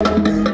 you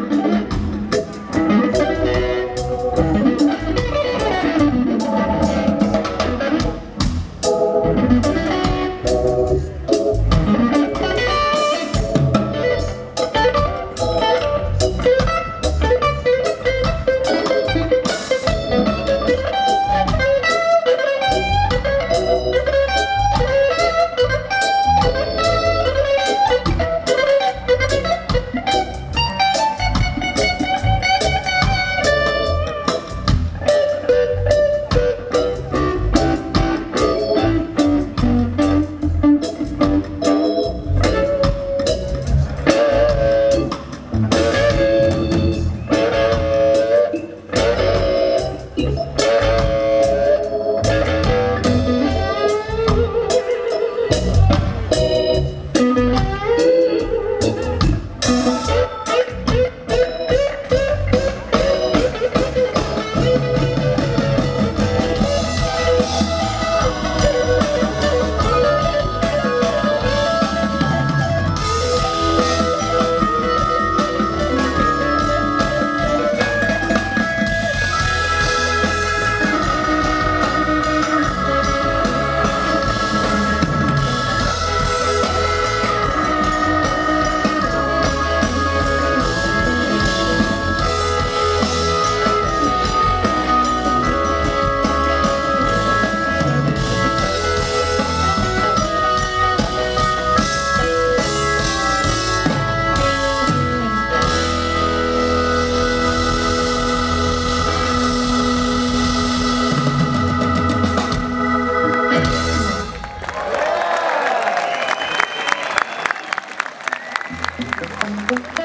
嗯。